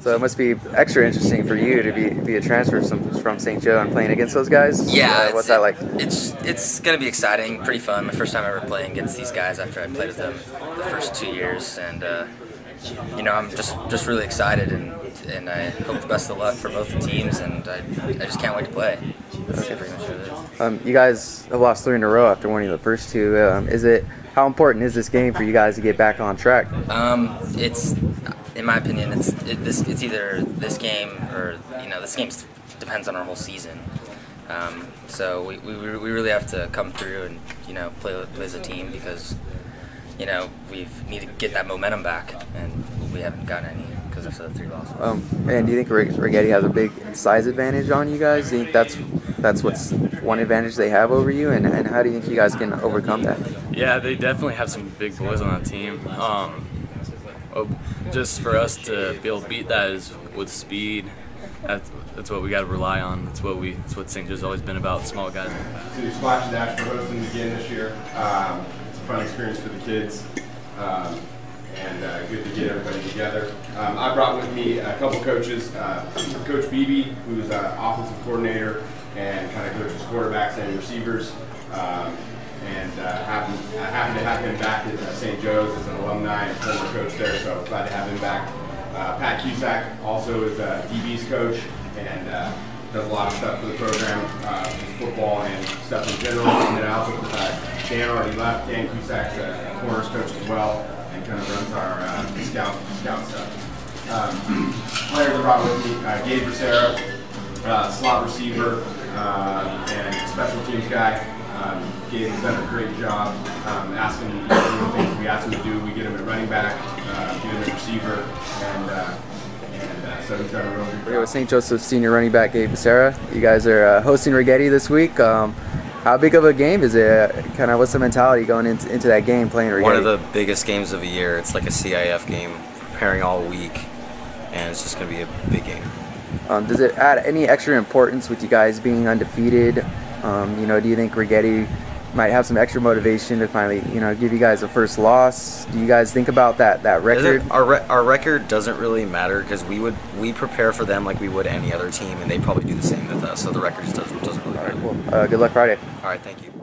So it must be extra interesting for you to be be a transfer from, from St. Joe and playing against those guys. Yeah, Uh, what's that like? It's it's gonna be exciting, pretty fun. My first time ever playing against these guys after I played with them the first two years, and uh, you know I'm just just really excited, and and I hope the best of luck for both the teams, and I, I just can't wait to play. That's pretty much what it is. Um, you guys have lost three in a row after winning the first two. Um, is it how important is this game for you guys to get back on track? Um, it's, in my opinion, it's it, this. It's either this game or you know this game depends on our whole season. Um, so we, we, we really have to come through and you know play, play as a team because you know we need to get that momentum back and we haven't gotten any because of the three losses. Um, and do you think Rig- Righetti has a big size advantage on you guys? Do you think that's that's what's one advantage they have over you? And, and how do you think you guys can overcome that? Yeah, they definitely have some big boys on that team. Um, oh, just for us to be able to beat that is with speed. That's, that's what we got to rely on. That's what we. That's what. Joe's always been about. Small guys. So to Splash and Dash for hosting again this year. Um, it's a fun experience for the kids, um, and uh, good to get everybody together. Um, I brought with me a couple coaches, uh, Coach Beebe, who's uh, offensive coordinator and kind of coaches quarterbacks and receivers. Um, and uh, happen to have him back at uh, St. Joe's as an alumni and former coach there, so glad to have him back. Uh, Pat Cusack also is uh, DB's coach and uh, does a lot of stuff for the program, uh, football and stuff in general. And then also, uh, Dan already left. Dan Cusack's a corners coach as well and kind of runs our uh, scout scout stuff. Um, players brought with me, uh, Gabe uh, slot receiver uh, and special teams guy. Um, Gabe has done a great job um, asking you know, the things we ask him to do. We get him at running back, uh, get him at receiver, and, uh, and uh, so he's done a real good We're here with St. Joseph senior running back Gabe Becerra. You guys are uh, hosting Righetti this week. Um, how big of a game is it? Kind of what's the mentality going into, into that game playing Righetti? one of the biggest games of the year. It's like a CIF game, preparing all week, and it's just going to be a big game. Um, does it add any extra importance with you guys being undefeated? Um, you know, do you think Righetti might have some extra motivation to finally, you know, give you guys a first loss? Do you guys think about that that record? Our re- our record doesn't really matter because we would we prepare for them like we would any other team, and they probably do the same with us. So the record just doesn't doesn't really matter. Well, uh, good luck Friday. All right, thank you.